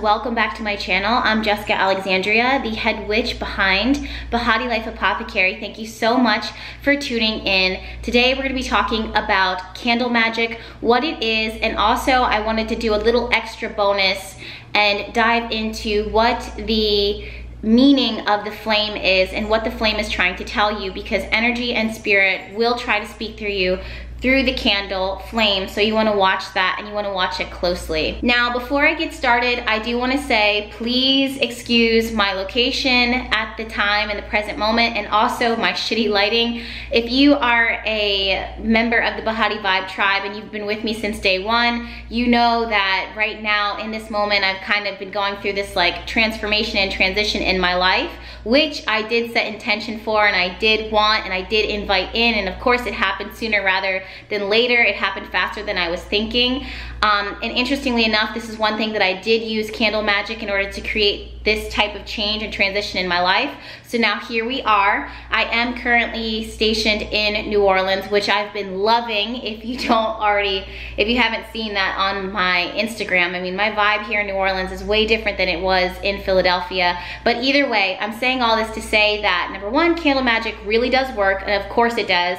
welcome back to my channel. I'm Jessica Alexandria, the head witch behind Behati Life Apothecary. Thank you so much for tuning in. Today we're gonna to be talking about candle magic, what it is, and also I wanted to do a little extra bonus and dive into what the meaning of the flame is and what the flame is trying to tell you because energy and spirit will try to speak through you through the candle flame. So you wanna watch that and you wanna watch it closely. Now, before I get started, I do wanna say, please excuse my location at the time in the present moment and also my shitty lighting. If you are a member of the Behati Vibe tribe and you've been with me since day one, you know that right now in this moment, I've kind of been going through this like transformation and transition in my life, which I did set intention for and I did want and I did invite in. And of course it happened sooner rather then later it happened faster than I was thinking. Um, and interestingly enough, this is one thing that I did use candle magic in order to create this type of change and transition in my life. So now here we are. I am currently stationed in New Orleans, which I've been loving. If you don't already, if you haven't seen that on my Instagram, I mean, my vibe here in New Orleans is way different than it was in Philadelphia. But either way, I'm saying all this to say that number one, candle magic really does work, and of course it does.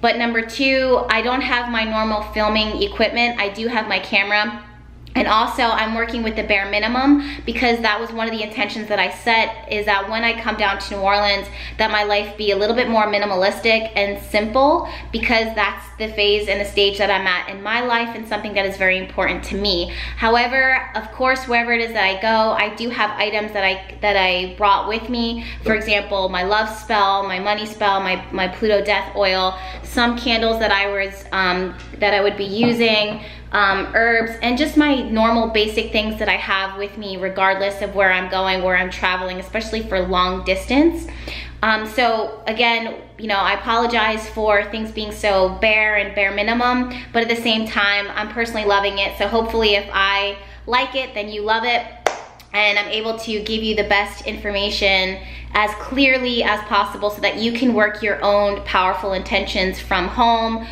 But number two, I don't have my normal filming equipment. I do have my camera and also I'm working with the bare minimum because that was one of the intentions that I set is that when I come down to New Orleans that my life be a little bit more minimalistic and simple because that's the phase and the stage that I'm at in my life and something that is very important to me. However, of course, wherever it is that I go, I do have items that I that I brought with me. For example, my love spell, my money spell, my, my Pluto death oil, some candles that I was um, that I would be using, um, herbs, and just my normal basic things that I have with me regardless of where I'm going, where I'm traveling, especially for long distance. Um, so again, you know, I apologize for things being so bare and bare minimum, but at the same time, I'm personally loving it. So hopefully if I like it, then you love it and I'm able to give you the best information as clearly as possible so that you can work your own powerful intentions from home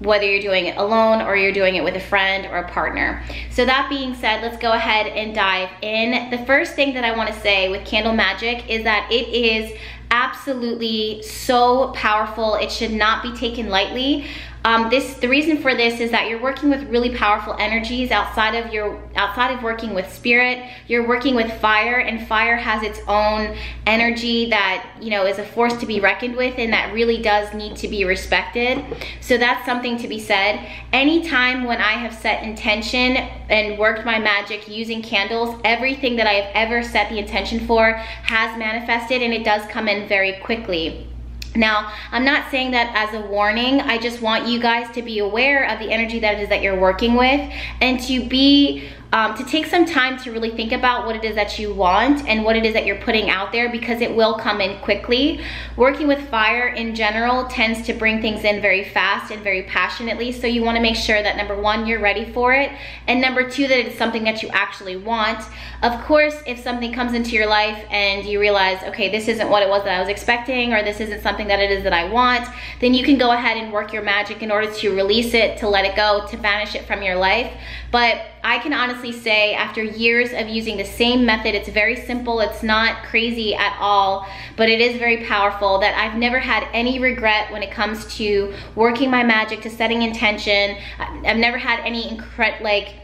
whether you're doing it alone or you're doing it with a friend or a partner. So that being said, let's go ahead and dive in. The first thing that I wanna say with Candle Magic is that it is absolutely so powerful. It should not be taken lightly. Um, this the reason for this is that you're working with really powerful energies outside of your outside of working with spirit. You're working with fire, and fire has its own energy that you know is a force to be reckoned with, and that really does need to be respected. So that's something to be said. Anytime when I have set intention and worked my magic using candles, everything that I have ever set the intention for has manifested, and it does come in very quickly. Now, I'm not saying that as a warning. I just want you guys to be aware of the energy that it is that you're working with and to be um, to take some time to really think about what it is that you want and what it is that you're putting out there because it will come in quickly. Working with fire in general tends to bring things in very fast and very passionately. So you wanna make sure that number one, you're ready for it. And number two, that it's something that you actually want. Of course, if something comes into your life and you realize, okay, this isn't what it was that I was expecting or this isn't something that it is that I want, then you can go ahead and work your magic in order to release it, to let it go, to banish it from your life. But I can honestly say after years of using the same method, it's very simple, it's not crazy at all, but it is very powerful that I've never had any regret when it comes to working my magic, to setting intention. I've never had any incredible, like,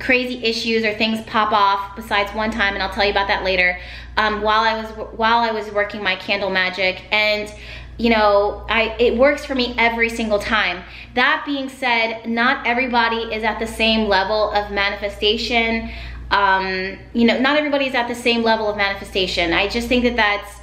crazy issues or things pop off besides one time and I'll tell you about that later um, while I was while I was working my candle magic and you know, I it works for me every single time. That being said, not everybody is at the same level of manifestation. Um, you know, not everybody is at the same level of manifestation. I just think that that's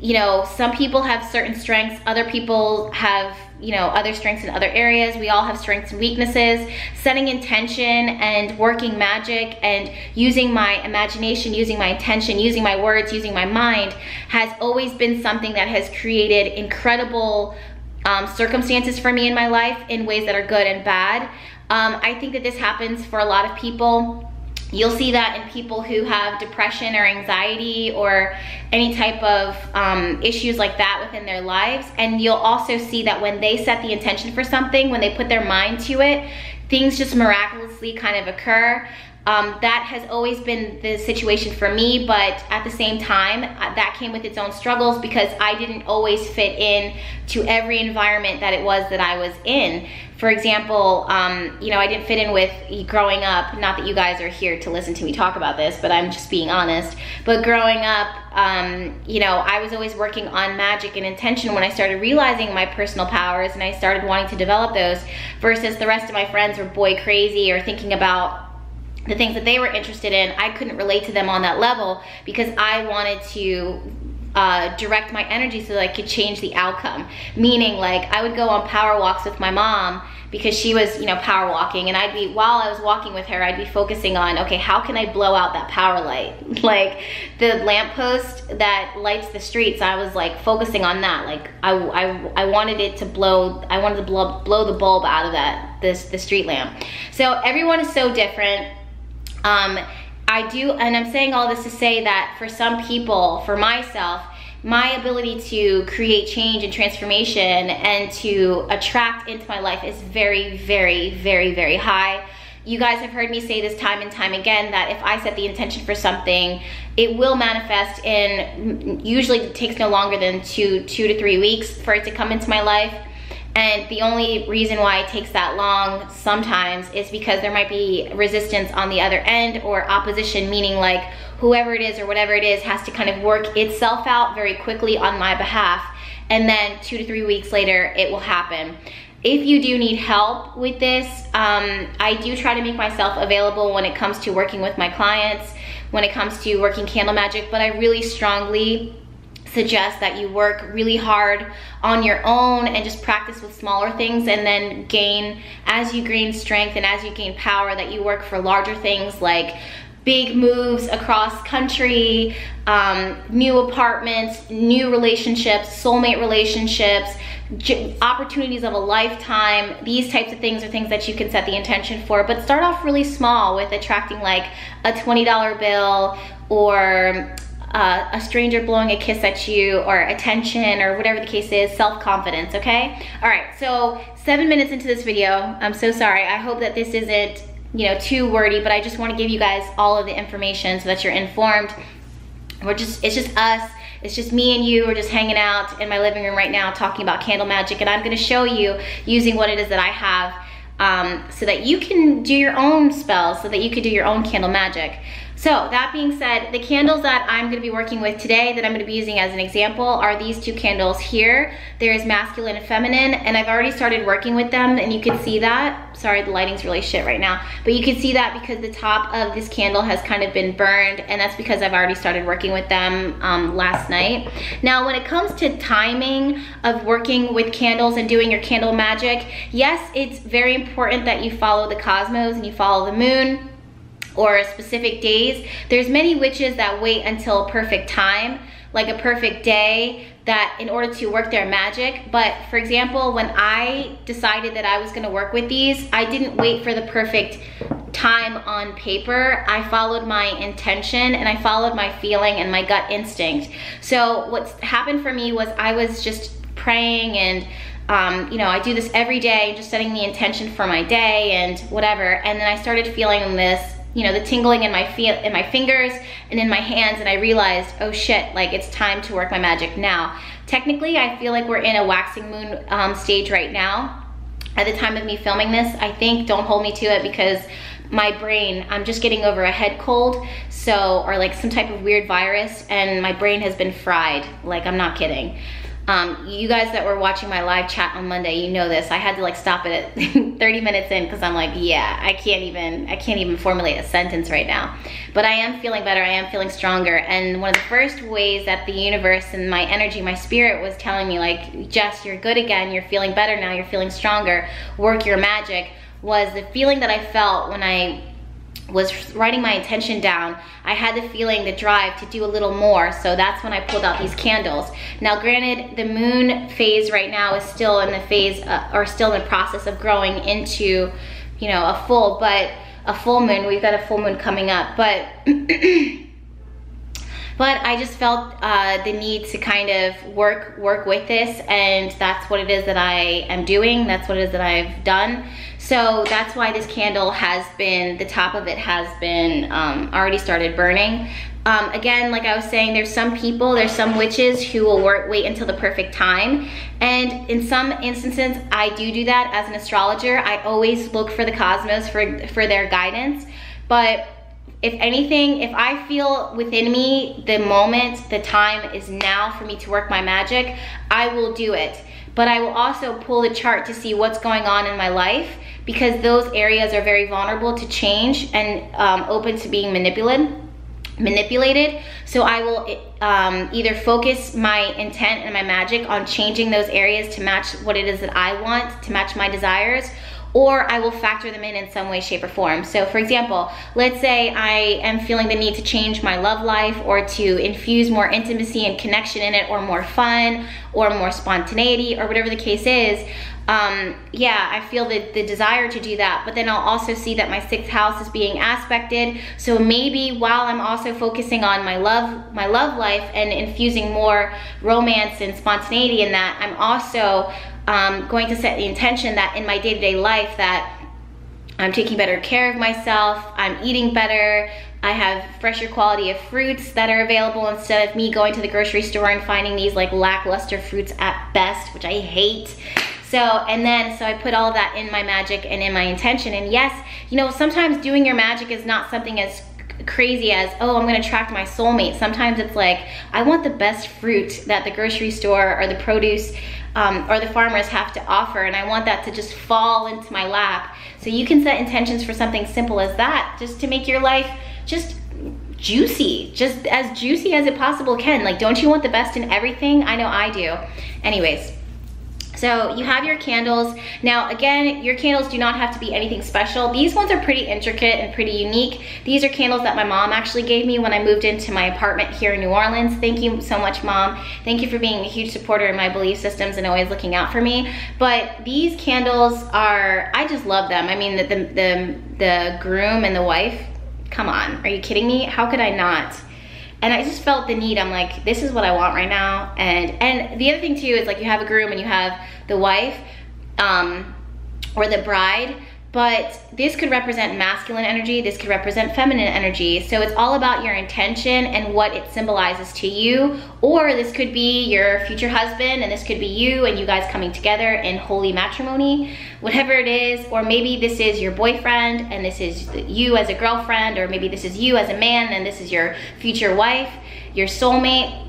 you know, some people have certain strengths, other people have, you know, other strengths in other areas. We all have strengths and weaknesses. Setting intention and working magic and using my imagination, using my intention, using my words, using my mind has always been something that has created incredible um, circumstances for me in my life in ways that are good and bad. Um, I think that this happens for a lot of people You'll see that in people who have depression or anxiety or any type of um, issues like that within their lives. And you'll also see that when they set the intention for something, when they put their mind to it, things just miraculously kind of occur. Um, that has always been the situation for me, but at the same time, uh, that came with its own struggles because I didn't always fit in to every environment that it was that I was in. For example, um, you know, I didn't fit in with growing up, not that you guys are here to listen to me talk about this, but I'm just being honest. But growing up, um, you know, I was always working on magic and intention when I started realizing my personal powers and I started wanting to develop those versus the rest of my friends were boy crazy or thinking about the things that they were interested in, I couldn't relate to them on that level because I wanted to uh, direct my energy so that I could change the outcome. Meaning like I would go on power walks with my mom because she was, you know, power walking and I'd be, while I was walking with her, I'd be focusing on, okay, how can I blow out that power light? like the lamppost that lights the streets, I was like focusing on that. Like I, I, I wanted it to blow, I wanted to blow, blow the bulb out of that, this, the street lamp. So everyone is so different um, I do, and I'm saying all this to say that for some people, for myself, my ability to create change and transformation and to attract into my life is very, very, very, very high. You guys have heard me say this time and time again that if I set the intention for something, it will manifest in, usually takes no longer than two, two to three weeks for it to come into my life. And the only reason why it takes that long sometimes is because there might be resistance on the other end or opposition, meaning like whoever it is or whatever it is has to kind of work itself out very quickly on my behalf. And then two to three weeks later, it will happen. If you do need help with this, um, I do try to make myself available when it comes to working with my clients, when it comes to working candle magic, but I really strongly suggest that you work really hard on your own and just practice with smaller things and then gain, as you gain strength and as you gain power, that you work for larger things like big moves across country, um, new apartments, new relationships, soulmate relationships, opportunities of a lifetime. These types of things are things that you can set the intention for, but start off really small with attracting like a $20 bill or uh, a stranger blowing a kiss at you or attention or whatever the case is, self-confidence, okay? All right, so seven minutes into this video, I'm so sorry. I hope that this isn't, you know, too wordy, but I just wanna give you guys all of the information so that you're informed. We're just, it's just us, it's just me and you, we're just hanging out in my living room right now talking about candle magic and I'm gonna show you using what it is that I have um, so that you can do your own spells, so that you can do your own candle magic. So that being said, the candles that I'm gonna be working with today that I'm gonna be using as an example are these two candles here. There's masculine and feminine, and I've already started working with them and you can see that. Sorry, the lighting's really shit right now. But you can see that because the top of this candle has kind of been burned and that's because I've already started working with them um, last night. Now, when it comes to timing of working with candles and doing your candle magic, yes, it's very important that you follow the cosmos and you follow the moon or specific days. There's many witches that wait until a perfect time, like a perfect day, that in order to work their magic. But for example, when I decided that I was gonna work with these, I didn't wait for the perfect time on paper. I followed my intention and I followed my feeling and my gut instinct. So what's happened for me was I was just praying and um, you know, I do this every day, just setting the intention for my day and whatever. And then I started feeling this you know, the tingling in my feel in my fingers and in my hands and I realized, oh shit, like it's time to work my magic now. Technically, I feel like we're in a waxing moon um, stage right now. At the time of me filming this, I think, don't hold me to it because my brain, I'm just getting over a head cold, so, or like some type of weird virus and my brain has been fried. Like, I'm not kidding. Um, you guys that were watching my live chat on Monday, you know this. I had to like stop it at 30 minutes in because I'm like, yeah, I can't even, I can't even formulate a sentence right now. But I am feeling better, I am feeling stronger. And one of the first ways that the universe and my energy, my spirit was telling me like, Jess, you're good again, you're feeling better now, you're feeling stronger, work your magic, was the feeling that I felt when I was writing my intention down, I had the feeling, the drive to do a little more. So that's when I pulled out these candles. Now granted, the moon phase right now is still in the phase, uh, or still in the process of growing into, you know, a full, but a full moon, we've got a full moon coming up. But but I just felt uh, the need to kind of work work with this and that's what it is that I am doing. That's what it is that I've done. So that's why this candle has been, the top of it has been um, already started burning. Um, again, like I was saying, there's some people, there's some witches who will work, wait until the perfect time. And in some instances, I do do that as an astrologer. I always look for the cosmos for, for their guidance. But if anything, if I feel within me the moment, the time is now for me to work my magic, I will do it. But I will also pull the chart to see what's going on in my life because those areas are very vulnerable to change and um, open to being manipulated manipulated. So I will um, either focus my intent and my magic on changing those areas to match what it is that I want, to match my desires, or I will factor them in in some way, shape, or form. So for example, let's say I am feeling the need to change my love life or to infuse more intimacy and connection in it or more fun or more spontaneity or whatever the case is um, yeah, I feel the, the desire to do that. But then I'll also see that my sixth house is being aspected. So maybe while I'm also focusing on my love, my love life and infusing more romance and spontaneity in that, I'm also um, going to set the intention that in my day-to-day -day life that I'm taking better care of myself, I'm eating better, I have fresher quality of fruits that are available instead of me going to the grocery store and finding these like lackluster fruits at best, which I hate. So, and then, so I put all that in my magic and in my intention. And yes, you know, sometimes doing your magic is not something as crazy as, oh, I'm gonna attract my soulmate. Sometimes it's like, I want the best fruit that the grocery store or the produce um, or the farmers have to offer and I want that to just fall into my lap. So you can set intentions for something simple as that, just to make your life just juicy, just as juicy as it possible can. Like, don't you want the best in everything? I know I do. Anyways, so you have your candles. Now again, your candles do not have to be anything special. These ones are pretty intricate and pretty unique. These are candles that my mom actually gave me when I moved into my apartment here in New Orleans. Thank you so much, mom. Thank you for being a huge supporter in my belief systems and always looking out for me. But these candles are, I just love them. I mean, the, the, the, the groom and the wife, come on, are you kidding me? How could I not? And I just felt the need. I'm like, this is what I want right now. And and the other thing too is like you have a groom and you have the wife um, or the bride but this could represent masculine energy, this could represent feminine energy. So it's all about your intention and what it symbolizes to you. Or this could be your future husband and this could be you and you guys coming together in holy matrimony, whatever it is. Or maybe this is your boyfriend and this is you as a girlfriend, or maybe this is you as a man and this is your future wife, your soulmate,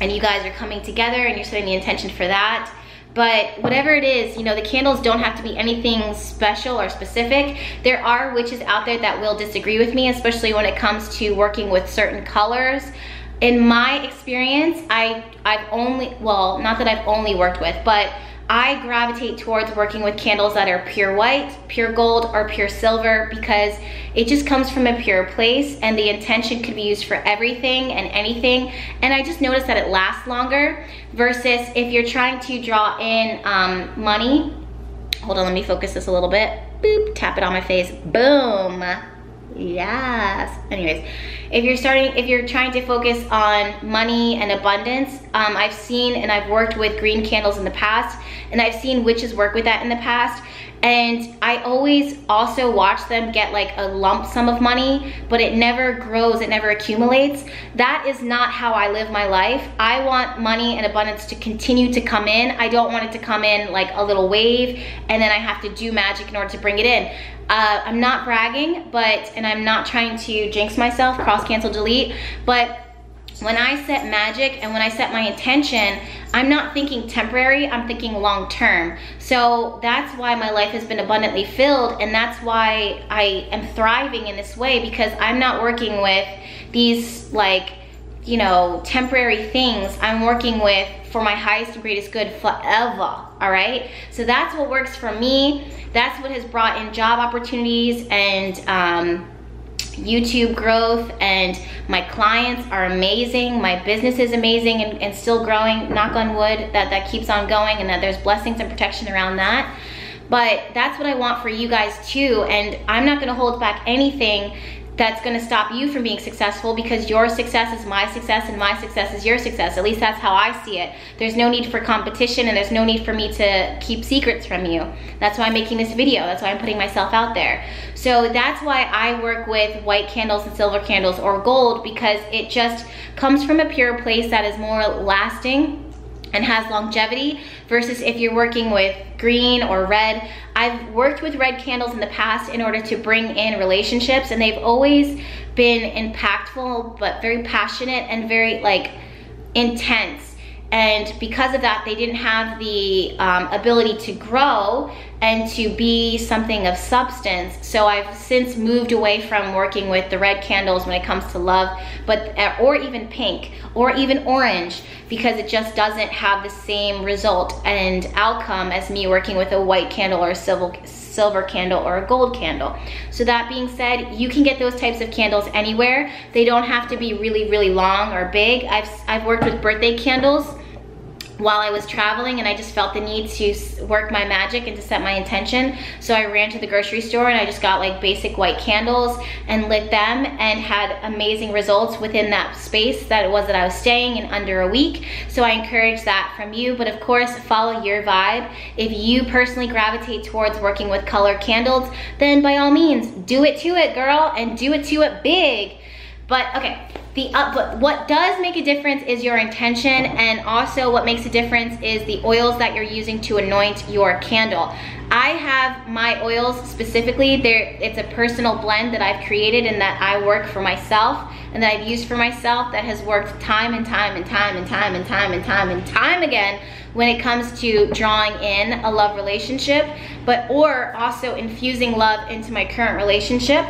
and you guys are coming together and you're setting the intention for that. But whatever it is, you know, the candles don't have to be anything special or specific. There are witches out there that will disagree with me, especially when it comes to working with certain colors. In my experience, I, I've only, well, not that I've only worked with, but I gravitate towards working with candles that are pure white, pure gold, or pure silver because it just comes from a pure place and the intention could be used for everything and anything. And I just noticed that it lasts longer versus if you're trying to draw in um, money. Hold on, let me focus this a little bit. Boop, tap it on my face, boom. Yes. Anyways, if you're starting, if you're trying to focus on money and abundance, um, I've seen and I've worked with green candles in the past, and I've seen witches work with that in the past. And I always also watch them get like a lump sum of money, but it never grows, it never accumulates. That is not how I live my life. I want money and abundance to continue to come in. I don't want it to come in like a little wave and then I have to do magic in order to bring it in. Uh, I'm not bragging, but, and I'm not trying to jinx myself, cross cancel delete, but when I set magic and when I set my intention, I'm not thinking temporary, I'm thinking long term. So that's why my life has been abundantly filled and that's why I am thriving in this way because I'm not working with these like, you know, temporary things. I'm working with for my highest and greatest good forever, all right? So that's what works for me. That's what has brought in job opportunities and um, YouTube growth and my clients are amazing. My business is amazing and, and still growing, knock on wood, that that keeps on going and that there's blessings and protection around that. But that's what I want for you guys too. And I'm not gonna hold back anything that's gonna stop you from being successful because your success is my success and my success is your success. At least that's how I see it. There's no need for competition and there's no need for me to keep secrets from you. That's why I'm making this video. That's why I'm putting myself out there. So that's why I work with white candles and silver candles or gold because it just comes from a pure place that is more lasting and has longevity versus if you're working with green or red. I've worked with red candles in the past in order to bring in relationships and they've always been impactful but very passionate and very like intense and because of that they didn't have the um, ability to grow and to be something of substance so i've since moved away from working with the red candles when it comes to love but uh, or even pink or even orange because it just doesn't have the same result and outcome as me working with a white candle or a silver silver candle or a gold candle. So that being said, you can get those types of candles anywhere. They don't have to be really, really long or big. I've, I've worked with birthday candles while I was traveling and I just felt the need to work my magic and to set my intention. So I ran to the grocery store and I just got like basic white candles and lit them and had amazing results within that space that it was that I was staying in under a week. So I encourage that from you, but of course follow your vibe. If you personally gravitate towards working with color candles, then by all means, do it to it, girl, and do it to it big. But okay, the but what does make a difference is your intention and also what makes a difference is the oils that you're using to anoint your candle. I have my oils specifically, there it's a personal blend that I've created and that I work for myself and that I've used for myself that has worked time and time and time and time and time and time and time again when it comes to drawing in a love relationship, but or also infusing love into my current relationship.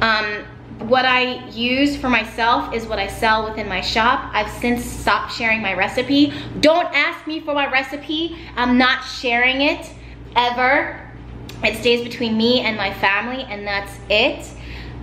Um, what I use for myself is what I sell within my shop. I've since stopped sharing my recipe. Don't ask me for my recipe. I'm not sharing it ever. It stays between me and my family and that's it.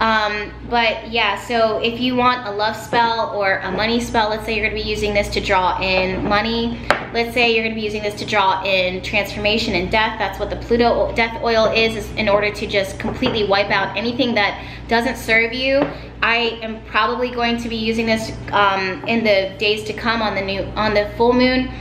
Um, but yeah, so if you want a love spell or a money spell, let's say you're gonna be using this to draw in money. Let's say you're gonna be using this to draw in transformation and death. That's what the Pluto death oil is, is in order to just completely wipe out anything that doesn't serve you. I am probably going to be using this um, in the days to come on the new on the full moon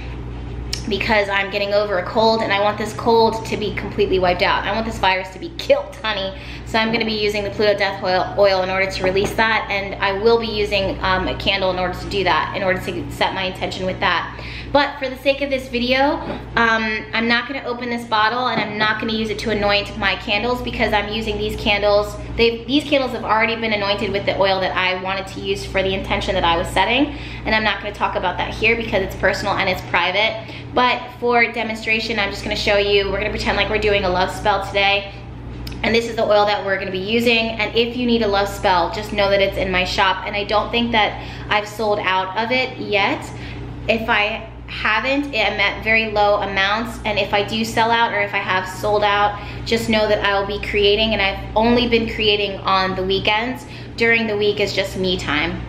because I'm getting over a cold and I want this cold to be completely wiped out. I want this virus to be killed, honey. So I'm gonna be using the Pluto Death oil, oil in order to release that and I will be using um, a candle in order to do that, in order to set my intention with that. But for the sake of this video, um, I'm not gonna open this bottle and I'm not gonna use it to anoint my candles because I'm using these candles. They've, these candles have already been anointed with the oil that I wanted to use for the intention that I was setting. And I'm not gonna talk about that here because it's personal and it's private. But for demonstration, I'm just gonna show you, we're gonna pretend like we're doing a love spell today and this is the oil that we're gonna be using. And if you need a love spell, just know that it's in my shop. And I don't think that I've sold out of it yet. If I haven't, I'm at very low amounts. And if I do sell out or if I have sold out, just know that I will be creating and I've only been creating on the weekends. During the week is just me time.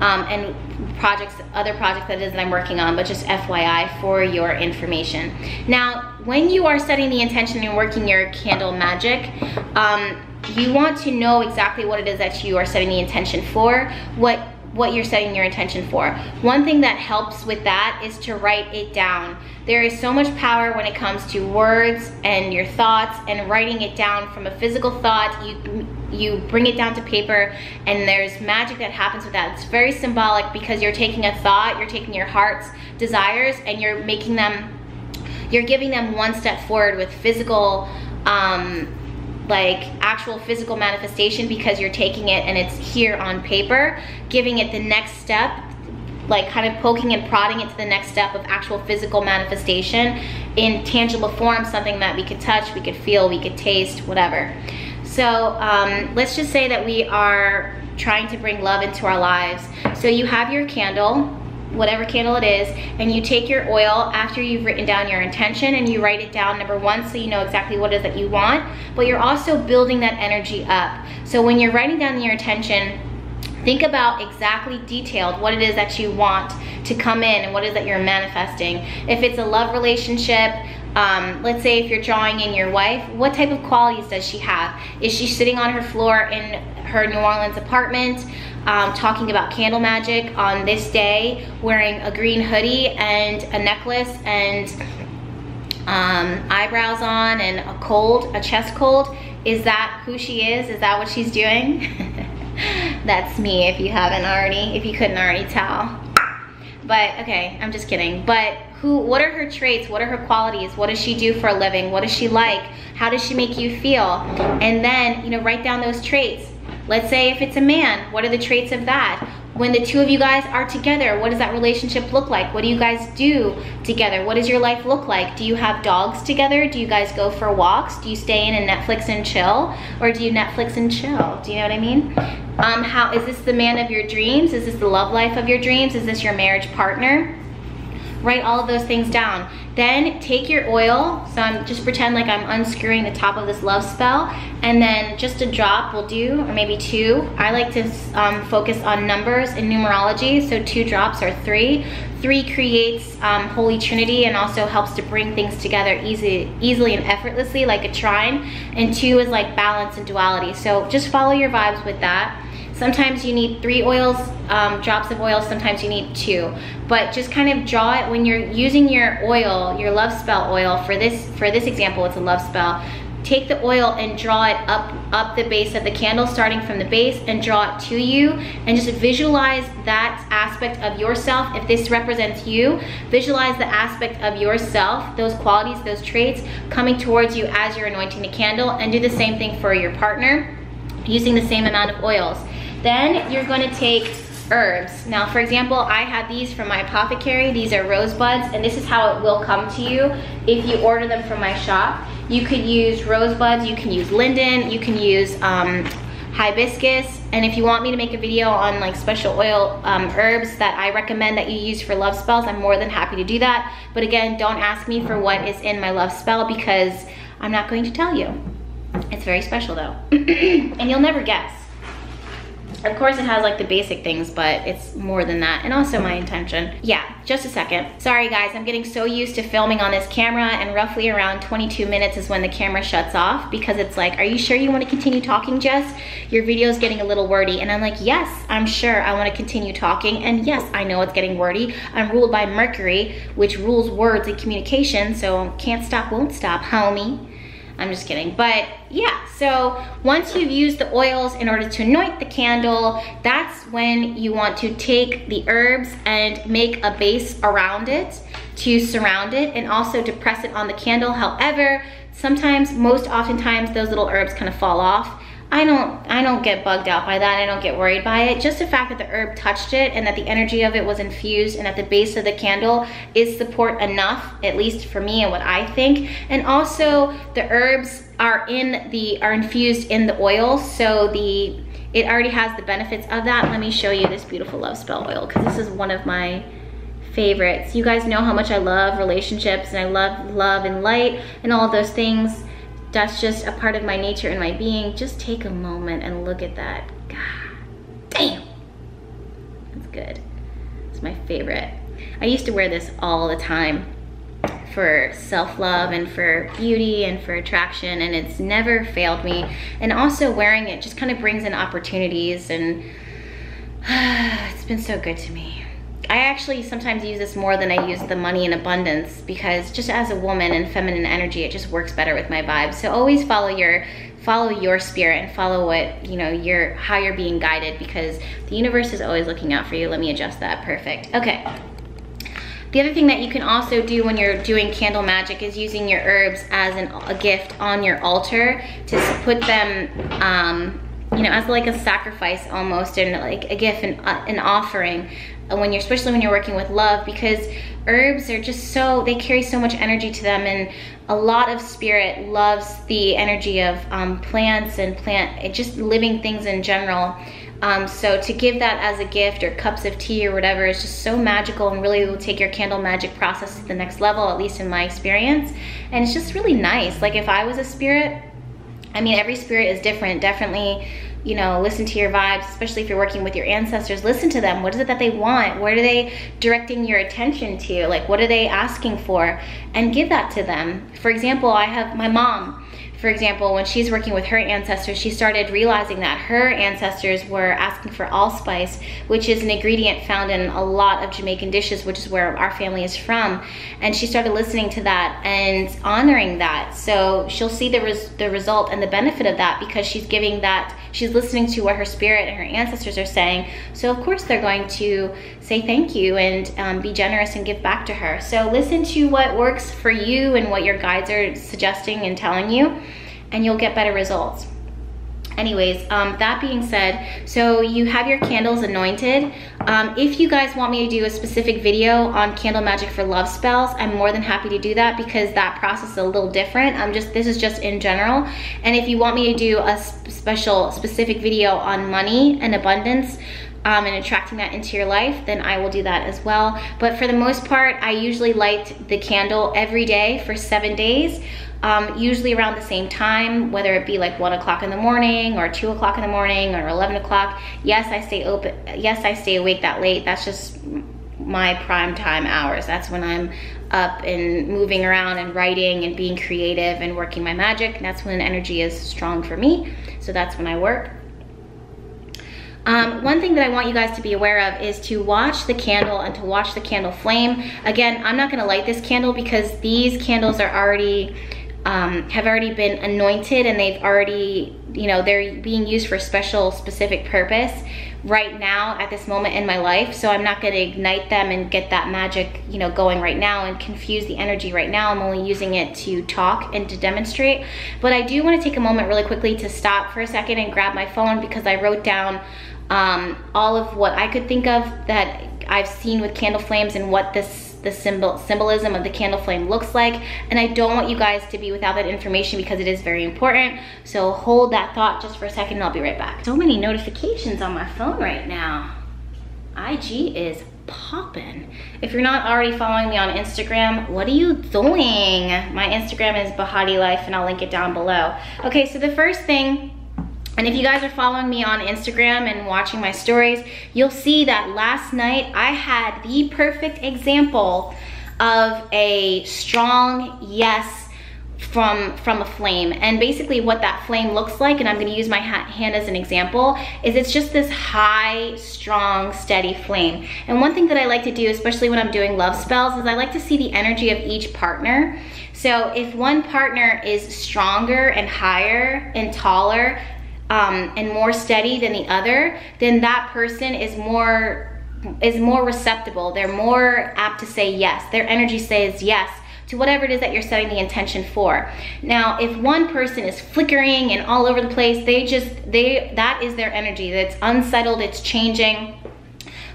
Um, and projects, other projects that is that I'm working on, but just FYI for your information. Now, when you are setting the intention and working your candle magic, um, you want to know exactly what it is that you are setting the intention for, what what you're setting your intention for. One thing that helps with that is to write it down. There is so much power when it comes to words and your thoughts and writing it down from a physical thought. You, you bring it down to paper and there's magic that happens with that. It's very symbolic because you're taking a thought, you're taking your heart's desires and you're making them, you're giving them one step forward with physical um, like actual physical manifestation because you're taking it and it's here on paper, giving it the next step, like kind of poking and prodding it to the next step of actual physical manifestation in tangible form, something that we could touch, we could feel, we could taste, whatever. So um, let's just say that we are trying to bring love into our lives. So you have your candle, whatever candle it is, and you take your oil after you've written down your intention and you write it down, number one, so you know exactly what it is that you want, but you're also building that energy up. So when you're writing down your intention, think about exactly detailed what it is that you want to come in and what it is that you're manifesting. If it's a love relationship, um, let's say if you're drawing in your wife, what type of qualities does she have? Is she sitting on her floor in her New Orleans apartment um, talking about candle magic on this day, wearing a green hoodie and a necklace and um, eyebrows on and a cold, a chest cold? Is that who she is? Is that what she's doing? That's me if you haven't already, if you couldn't already tell. But okay, I'm just kidding. But who, what are her traits? What are her qualities? What does she do for a living? What does she like? How does she make you feel? And then, you know, write down those traits. Let's say if it's a man, what are the traits of that? When the two of you guys are together, what does that relationship look like? What do you guys do together? What does your life look like? Do you have dogs together? Do you guys go for walks? Do you stay in and Netflix and chill? Or do you Netflix and chill? Do you know what I mean? Um, how is this the man of your dreams? Is this the love life of your dreams? Is this your marriage partner? Write all of those things down. Then take your oil, so I'm just pretend like I'm unscrewing the top of this love spell, and then just a drop will do, or maybe two. I like to um, focus on numbers in numerology, so two drops or three. Three creates um, Holy Trinity and also helps to bring things together easy, easily and effortlessly, like a trine. And two is like balance and duality. So just follow your vibes with that. Sometimes you need three oils, um, drops of oil, sometimes you need two. But just kind of draw it when you're using your oil, your love spell oil, for this, for this example, it's a love spell, take the oil and draw it up up the base of the candle starting from the base and draw it to you and just visualize that aspect of yourself if this represents you visualize the aspect of yourself those qualities those traits coming towards you as you're anointing the candle and do the same thing for your partner using the same amount of oils then you're gonna take herbs. Now, for example, I have these from my apothecary. These are rosebuds, and this is how it will come to you if you order them from my shop. You could use rosebuds, you can use linden, you can use um, hibiscus, and if you want me to make a video on like special oil um, herbs that I recommend that you use for love spells, I'm more than happy to do that. But again, don't ask me for what is in my love spell because I'm not going to tell you. It's very special though, and you'll never guess. Of course it has like the basic things, but it's more than that. And also my intention. Yeah, just a second. Sorry guys, I'm getting so used to filming on this camera and roughly around 22 minutes is when the camera shuts off because it's like, are you sure you wanna continue talking, Jess? Your video is getting a little wordy. And I'm like, yes, I'm sure I wanna continue talking. And yes, I know it's getting wordy. I'm ruled by Mercury, which rules words and communication. So can't stop, won't stop, homie. I'm just kidding. But yeah, so once you've used the oils in order to anoint the candle, that's when you want to take the herbs and make a base around it to surround it and also to press it on the candle. However, sometimes, most oftentimes, those little herbs kind of fall off I don't I don't get bugged out by that. I don't get worried by it. Just the fact that the herb touched it and that the energy of it was infused and at the base of the candle is support enough, at least for me and what I think. And also the herbs are in the are infused in the oil, so the it already has the benefits of that. Let me show you this beautiful love spell oil because this is one of my favorites. You guys know how much I love relationships and I love love and light and all those things that's just a part of my nature and my being. Just take a moment and look at that. God damn. That's good. It's my favorite. I used to wear this all the time for self-love and for beauty and for attraction and it's never failed me. And also wearing it just kind of brings in opportunities and it's been so good to me. I actually sometimes use this more than I use the money in abundance because just as a woman and feminine energy, it just works better with my vibes. So always follow your follow your spirit and follow what, you know, your how you're being guided because the universe is always looking out for you. Let me adjust that. Perfect. Okay. The other thing that you can also do when you're doing candle magic is using your herbs as an, a gift on your altar to put them um, you know, as like a sacrifice almost and like a gift and uh, an offering when you're especially when you're working with love because herbs are just so they carry so much energy to them and a lot of spirit loves the energy of um, plants and plant just living things in general. Um, so to give that as a gift or cups of tea or whatever is just so magical and really will take your candle magic process to the next level at least in my experience. And it's just really nice. Like if I was a spirit I mean, every spirit is different. Definitely you know, listen to your vibes, especially if you're working with your ancestors. Listen to them. What is it that they want? Where are they directing your attention to? Like, what are they asking for? And give that to them. For example, I have my mom for example, when she's working with her ancestors, she started realizing that her ancestors were asking for allspice, which is an ingredient found in a lot of Jamaican dishes, which is where our family is from. And she started listening to that and honoring that. So she'll see the, res the result and the benefit of that because she's giving that, she's listening to what her spirit and her ancestors are saying. So of course they're going to say thank you and um, be generous and give back to her. So listen to what works for you and what your guides are suggesting and telling you and you'll get better results. Anyways, um, that being said, so you have your candles anointed. Um, if you guys want me to do a specific video on candle magic for love spells, I'm more than happy to do that because that process is a little different. I'm just, this is just in general. And if you want me to do a special, specific video on money and abundance, um, and attracting that into your life, then I will do that as well. But for the most part, I usually light the candle every day for seven days um, usually around the same time, whether it be like one o'clock in the morning or two o'clock in the morning or 11 o'clock. Yes, I stay open. Yes, I stay awake that late. That's just my prime time hours. That's when I'm up and moving around and writing and being creative and working my magic. That's when energy is strong for me. So that's when I work. Um, one thing that I want you guys to be aware of is to watch the candle and to watch the candle flame. Again, I'm not gonna light this candle because these candles are already um, have already been anointed and they've already, you know, they're being used for special specific purpose right now at this moment in my life. So I'm not gonna ignite them and get that magic, you know, going right now and confuse the energy right now. I'm only using it to talk and to demonstrate. But I do wanna take a moment really quickly to stop for a second and grab my phone because I wrote down um, all of what I could think of that I've seen with candle flames and what this the symbol symbolism of the candle flame looks like and I don't want you guys to be without that information because it is very important so hold that thought just for a second and I'll be right back so many notifications on my phone right now IG is popping. If you're not already following me on Instagram, what are you doing? My Instagram is Behati Life and I'll link it down below. Okay, so the first thing and if you guys are following me on Instagram and watching my stories, you'll see that last night I had the perfect example of a strong yes from from a flame. And basically what that flame looks like and I'm gonna use my hand as an example is it's just this high strong steady flame. And one thing that I like to do especially when I'm doing love spells is I like to see the energy of each partner. So if one partner is stronger and higher and taller um, and more steady than the other, then that person is more is more receptible. They're more apt to say yes. Their energy says yes to whatever it is that you're setting the intention for. Now, if one person is flickering and all over the place, they just they that is their energy. That's unsettled, it's changing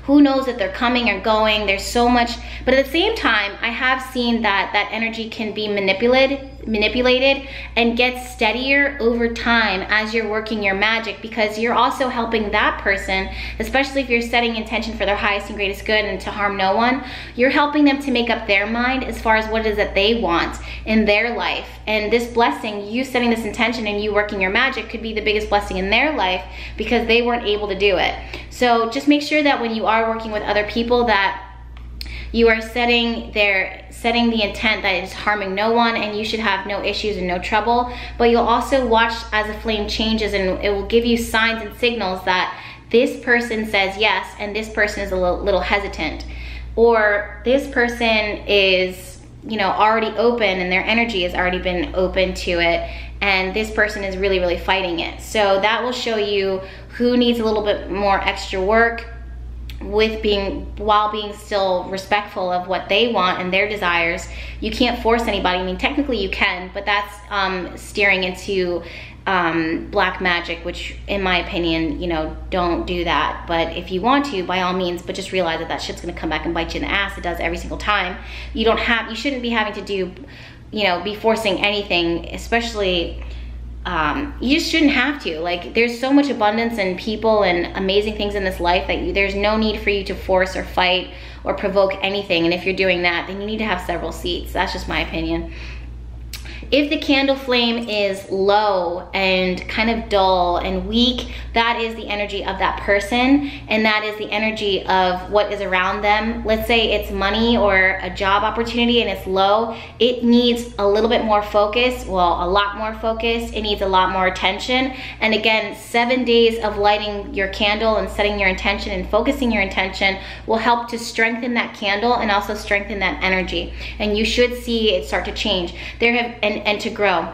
who knows if they're coming or going there's so much but at the same time i have seen that that energy can be manipulated manipulated and get steadier over time as you're working your magic because you're also helping that person especially if you're setting intention for their highest and greatest good and to harm no one you're helping them to make up their mind as far as what it is that they want in their life. And this blessing you setting this intention and you working your magic could be the biggest blessing in their life because they weren't able to do it. So just make sure that when you are working with other people that you are setting their setting the intent that it's harming no one and you should have no issues and no trouble. But you'll also watch as the flame changes and it will give you signs and signals that this person says yes and this person is a little, little hesitant. Or this person is you know already open and their energy has already been open to it and this person is really really fighting it. So that will show you who needs a little bit more extra work with being while being still respectful of what they want and their desires you can't force anybody. I mean technically you can but that's um, steering into um, black magic which in my opinion you know don't do that. But if you want to by all means but just realize that that shit's gonna come back and bite you in the ass. It does every single time. You don't have you shouldn't be having to do you know be forcing anything especially um, you just shouldn't have to. Like, there's so much abundance and people and amazing things in this life that you, there's no need for you to force or fight or provoke anything. And if you're doing that, then you need to have several seats. That's just my opinion. If the candle flame is low and kind of dull and weak, that is the energy of that person and that is the energy of what is around them. Let's say it's money or a job opportunity and it's low, it needs a little bit more focus, well, a lot more focus, it needs a lot more attention. And again, seven days of lighting your candle and setting your intention and focusing your intention will help to strengthen that candle and also strengthen that energy. And you should see it start to change. There have, and and to grow.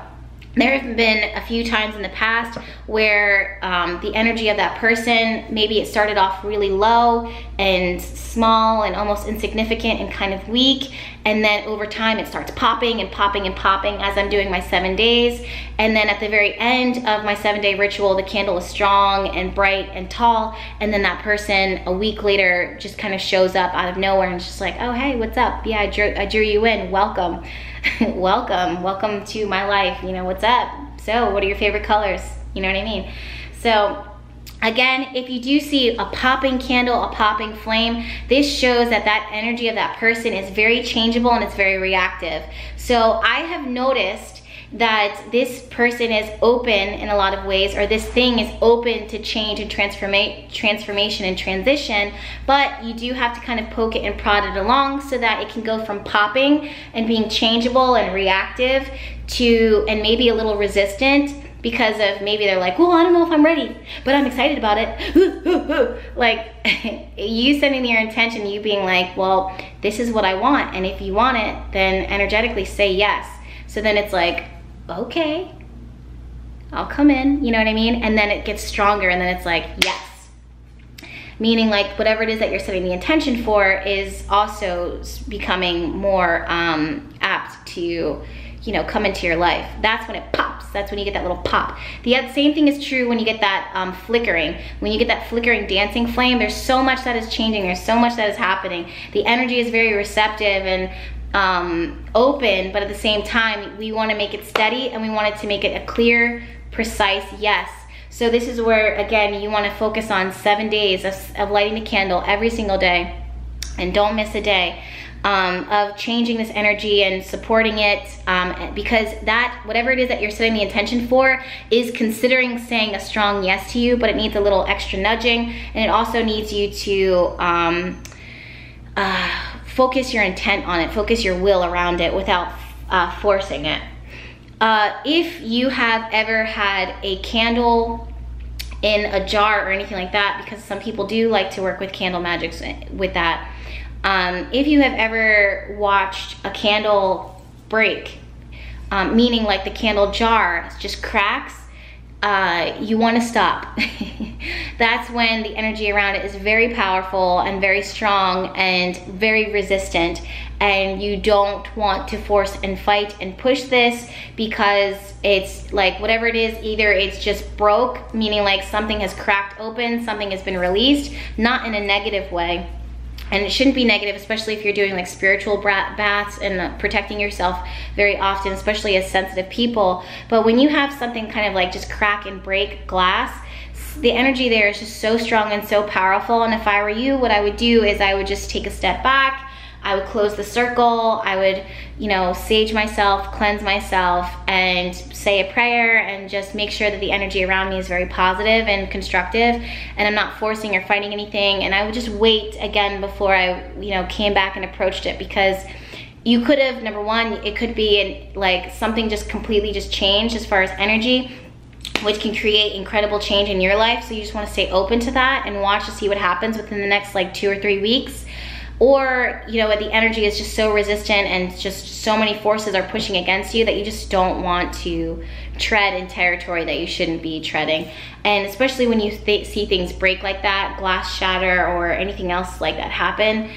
There have been a few times in the past where um, the energy of that person, maybe it started off really low and small and almost insignificant and kind of weak. And then over time it starts popping and popping and popping as I'm doing my seven days. And then at the very end of my seven day ritual, the candle is strong and bright and tall. And then that person a week later just kind of shows up out of nowhere and just like, oh, hey, what's up? Yeah, I drew, I drew you in, welcome. welcome, welcome to my life. You know, what's up? So, what are your favorite colors? You know what I mean? So, Again, if you do see a popping candle, a popping flame, this shows that that energy of that person is very changeable and it's very reactive. So I have noticed that this person is open in a lot of ways or this thing is open to change and transforma transformation and transition but you do have to kind of poke it and prod it along so that it can go from popping and being changeable and reactive to and maybe a little resistant because of maybe they're like, well, I don't know if I'm ready, but I'm excited about it. like you sending your intention, you being like, well, this is what I want. And if you want it, then energetically say yes. So then it's like, okay, I'll come in, you know what I mean? And then it gets stronger and then it's like, yes. Meaning like whatever it is that you're setting the intention for is also becoming more um, apt to, you know, come into your life. That's when it pops. That's when you get that little pop. The same thing is true when you get that um, flickering. When you get that flickering dancing flame, there's so much that is changing. There's so much that is happening. The energy is very receptive and um, open, but at the same time, we wanna make it steady and we wanted to make it a clear, precise yes. So this is where, again, you wanna focus on seven days of, of lighting the candle every single day and don't miss a day. Um, of changing this energy and supporting it um, because that whatever it is that you're setting the intention for is considering saying a strong yes to you but it needs a little extra nudging and it also needs you to um, uh, focus your intent on it, focus your will around it without uh, forcing it. Uh, if you have ever had a candle in a jar or anything like that, because some people do like to work with candle magics with that. Um, if you have ever watched a candle break, um, meaning like the candle jar just cracks uh, you want to stop. That's when the energy around it is very powerful and very strong and very resistant and you don't want to force and fight and push this because it's like whatever it is either it's just broke meaning like something has cracked open something has been released not in a negative way and it shouldn't be negative especially if you're doing like spiritual baths and protecting yourself very often especially as sensitive people. But when you have something kind of like just crack and break glass the energy there is just so strong and so powerful. And if I were you what I would do is I would just take a step back I would close the circle. I would, you know, sage myself, cleanse myself, and say a prayer and just make sure that the energy around me is very positive and constructive and I'm not forcing or fighting anything. And I would just wait again before I, you know, came back and approached it because you could have, number one, it could be in, like something just completely just changed as far as energy which can create incredible change in your life. So you just wanna stay open to that and watch to see what happens within the next like two or three weeks or you know the energy is just so resistant and just so many forces are pushing against you that you just don't want to tread in territory that you shouldn't be treading. And especially when you th see things break like that glass shatter or anything else like that happen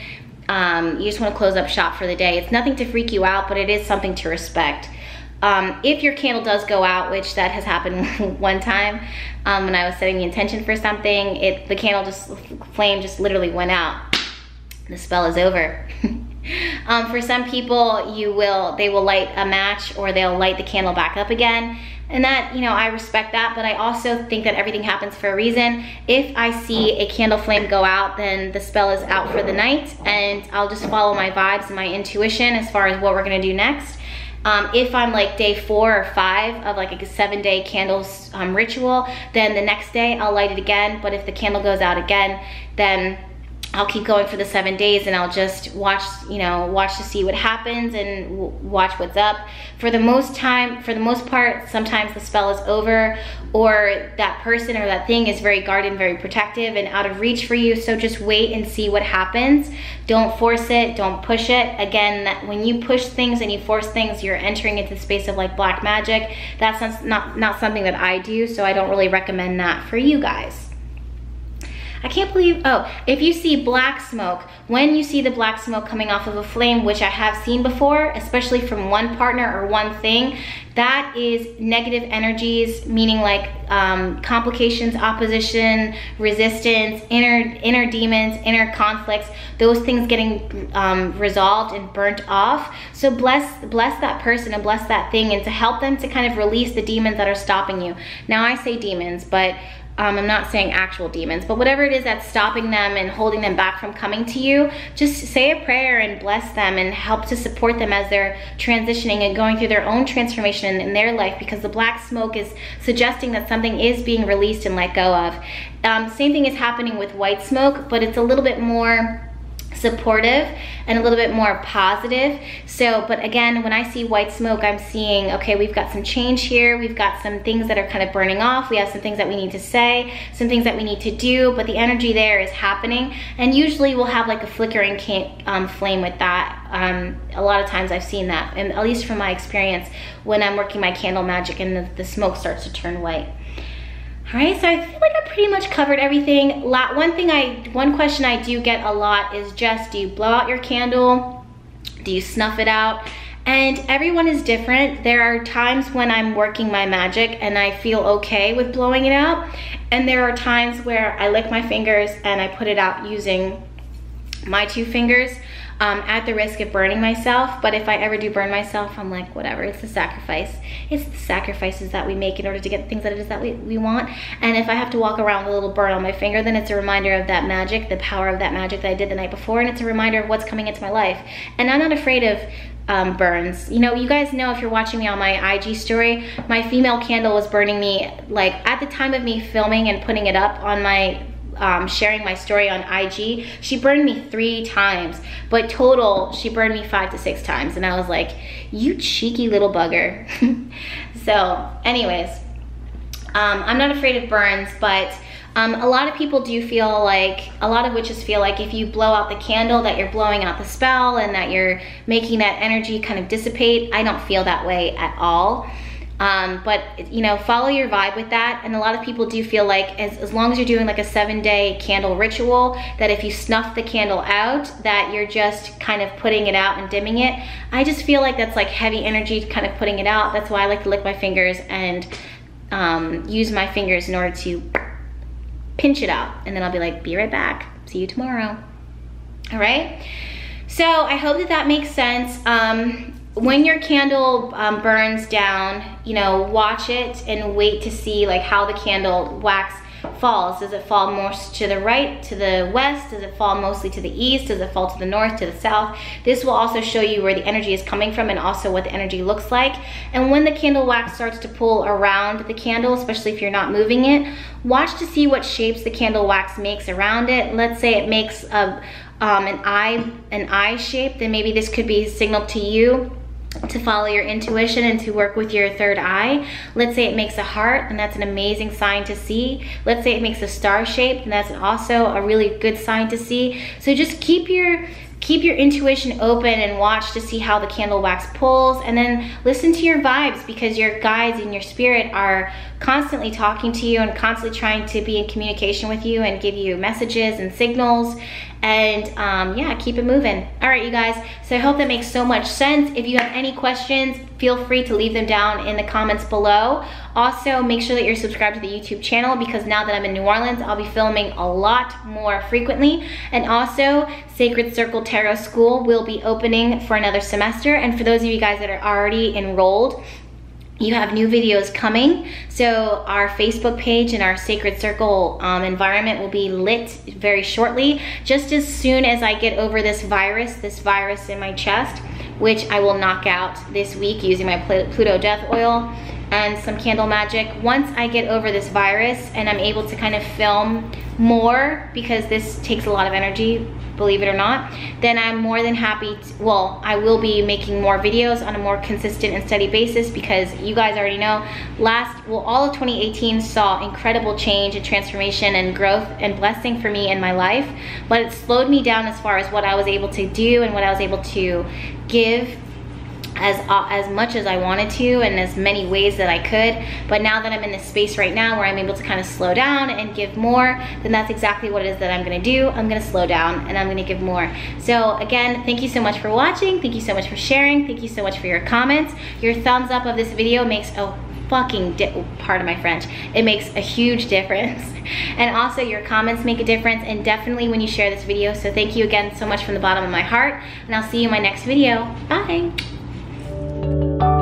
um, you just want to close up shop for the day. It's nothing to freak you out but it is something to respect. Um, if your candle does go out, which that has happened one time um, when I was setting the intention for something, it the candle just flame just literally went out the spell is over. um, for some people, you will they will light a match or they'll light the candle back up again. And that, you know, I respect that, but I also think that everything happens for a reason. If I see a candle flame go out, then the spell is out for the night and I'll just follow my vibes and my intuition as far as what we're gonna do next. Um, if I'm like day four or five of like a seven day candles um, ritual, then the next day I'll light it again. But if the candle goes out again, then I'll keep going for the seven days and I'll just watch, you know, watch to see what happens and watch what's up. For the most time, for the most part, sometimes the spell is over or that person or that thing is very guarded, very protective and out of reach for you. So just wait and see what happens. Don't force it, don't push it. Again, when you push things and you force things, you're entering into the space of like black magic. That's not, not something that I do, so I don't really recommend that for you guys. I can't believe, oh, if you see black smoke, when you see the black smoke coming off of a flame, which I have seen before, especially from one partner or one thing, that is negative energies, meaning like um, complications, opposition, resistance, inner, inner demons, inner conflicts, those things getting um, resolved and burnt off. So bless, bless that person and bless that thing and to help them to kind of release the demons that are stopping you. Now I say demons, but um, I'm not saying actual demons, but whatever it is that's stopping them and holding them back from coming to you, just say a prayer and bless them and help to support them as they're transitioning and going through their own transformation in their life because the black smoke is suggesting that something is being released and let go of. Um, same thing is happening with white smoke, but it's a little bit more supportive and a little bit more positive. So, but again, when I see white smoke, I'm seeing, okay, we've got some change here. We've got some things that are kind of burning off. We have some things that we need to say, some things that we need to do, but the energy there is happening. And usually we'll have like a flickering um, flame with that. Um, a lot of times I've seen that, and at least from my experience, when I'm working my candle magic and the, the smoke starts to turn white. All right, so I feel like I pretty much covered everything. One thing I, one question I do get a lot is just, do you blow out your candle? Do you snuff it out? And everyone is different. There are times when I'm working my magic and I feel okay with blowing it out. And there are times where I lick my fingers and I put it out using my two fingers um, at the risk of burning myself. But if I ever do burn myself, I'm like, whatever, it's the sacrifice. It's the sacrifices that we make in order to get the things that it is that we, we want. And if I have to walk around with a little burn on my finger, then it's a reminder of that magic, the power of that magic that I did the night before. And it's a reminder of what's coming into my life. And I'm not afraid of um, burns. You know, you guys know if you're watching me on my IG story, my female candle was burning me like at the time of me filming and putting it up on my um, sharing my story on IG, she burned me three times, but total, she burned me five to six times. And I was like, you cheeky little bugger. so anyways, um, I'm not afraid of burns, but um, a lot of people do feel like, a lot of witches feel like if you blow out the candle that you're blowing out the spell and that you're making that energy kind of dissipate. I don't feel that way at all. Um, but you know, follow your vibe with that. And a lot of people do feel like as, as long as you're doing like a seven day candle ritual, that if you snuff the candle out, that you're just kind of putting it out and dimming it. I just feel like that's like heavy energy kind of putting it out. That's why I like to lick my fingers and um, use my fingers in order to pinch it out. And then I'll be like, be right back. See you tomorrow. All right. So I hope that that makes sense. Um, when your candle um, burns down, you know, watch it and wait to see like how the candle wax falls. Does it fall most to the right, to the west? Does it fall mostly to the east? Does it fall to the north, to the south? This will also show you where the energy is coming from and also what the energy looks like. And when the candle wax starts to pull around the candle, especially if you're not moving it, watch to see what shapes the candle wax makes around it. Let's say it makes a, um, an eye an eye shape, then maybe this could be a signal to you to follow your intuition and to work with your third eye. Let's say it makes a heart, and that's an amazing sign to see. Let's say it makes a star shape, and that's also a really good sign to see. So just keep your keep your intuition open and watch to see how the candle wax pulls and then listen to your vibes because your guides and your spirit are constantly talking to you and constantly trying to be in communication with you and give you messages and signals and um, yeah, keep it moving. All right, you guys, so I hope that makes so much sense. If you have any questions, feel free to leave them down in the comments below. Also, make sure that you're subscribed to the YouTube channel because now that I'm in New Orleans, I'll be filming a lot more frequently. And also, Sacred Circle Tarot School will be opening for another semester. And for those of you guys that are already enrolled, you have new videos coming. So our Facebook page and our Sacred Circle um, environment will be lit very shortly. Just as soon as I get over this virus, this virus in my chest, which I will knock out this week using my Pluto Death Oil and some Candle Magic. Once I get over this virus and I'm able to kind of film more because this takes a lot of energy believe it or not, then I'm more than happy, to, well, I will be making more videos on a more consistent and steady basis because you guys already know, last, well, all of 2018 saw incredible change and transformation and growth and blessing for me in my life, but it slowed me down as far as what I was able to do and what I was able to give as uh, as much as I wanted to and as many ways that I could but now that I'm in this space right now where I'm able to kind of slow down and give more then that's exactly what it is that I'm gonna do I'm gonna slow down and I'm gonna give more so again thank you so much for watching thank you so much for sharing thank you so much for your comments your thumbs up of this video makes a fucking part of my French. It makes a huge difference. And also your comments make a difference and definitely when you share this video. So thank you again so much from the bottom of my heart and I'll see you in my next video. Bye you